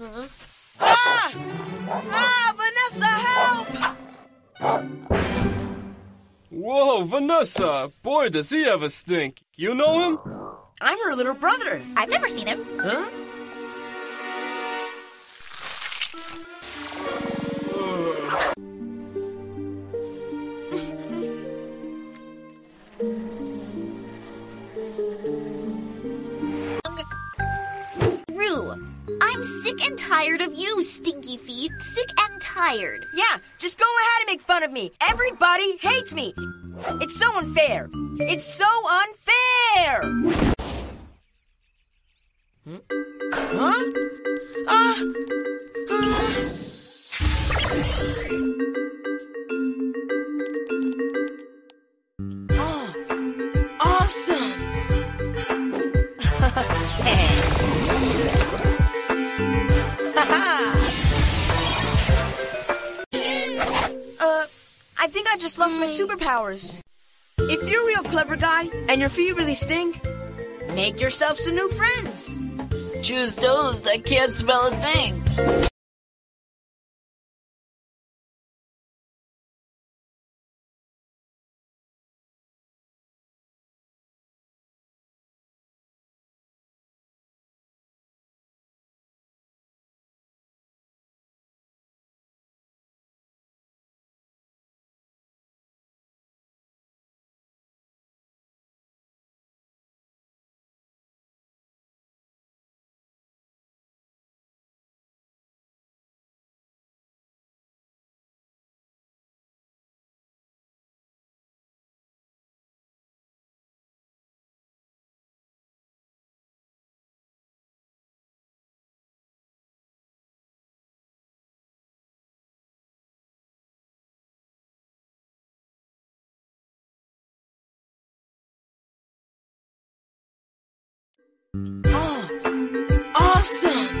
Ah! Ah, Vanessa, help! Whoa, Vanessa! Boy, does he ever stink. You know him? I'm her little brother. I've never seen him. Huh? I'm sick and tired of you, stinky feet. Sick and tired. Yeah, just go ahead and make fun of me. Everybody hates me. It's so unfair. It's so unfair. Huh? Ah. Ah. Oh, awesome. Uh, I think I just lost my hmm. superpowers. If you're a real clever guy and your feet really stink, make yourself some new friends. Choose those that can't smell a thing. Oh, awesome!